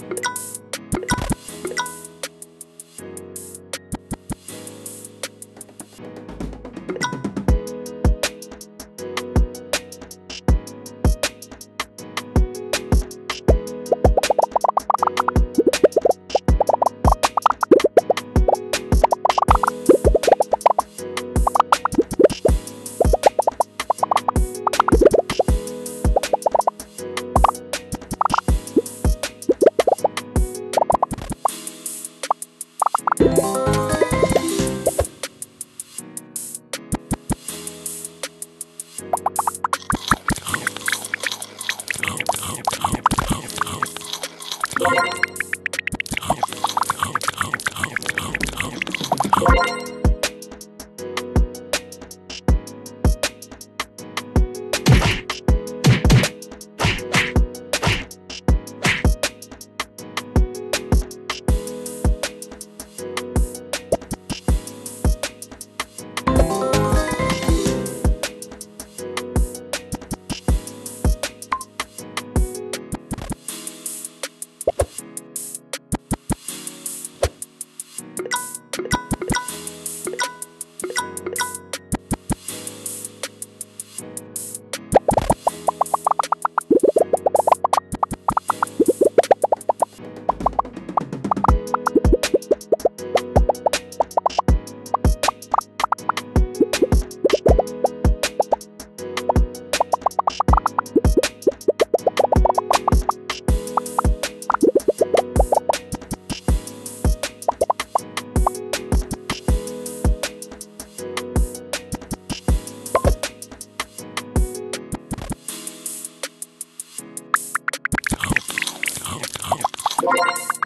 you you. you. Yes.